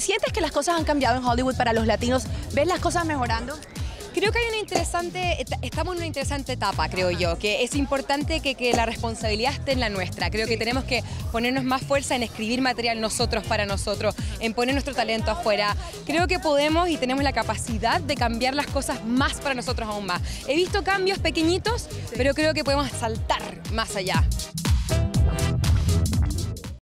¿Sientes que las cosas han cambiado en Hollywood para los latinos? ¿Ves las cosas mejorando? Creo que hay una interesante, estamos en una interesante etapa, creo yo, que es importante que, que, la responsabilidad esté en la nuestra. Creo que tenemos que ponernos más fuerza en escribir material nosotros para nosotros, en poner nuestro talento afuera. Creo que podemos y tenemos la capacidad de cambiar las cosas más para nosotros aún más. He visto cambios pequeñitos, pero creo que podemos saltar más allá.